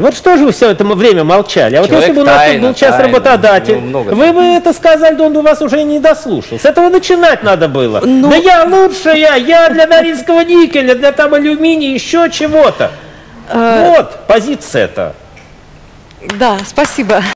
Вот что же вы все это время молчали? А вот Человек если бы у нас тут был час тайна. работодатель, Ну, вы бы это сказали, да он бы вас уже не дослушал. С этого начинать надо было. Ну- Да я лучшая, я для Норильского никеля, для там алюминия, еще чего-то. Э. Вот позиция-то. Да, спасибо.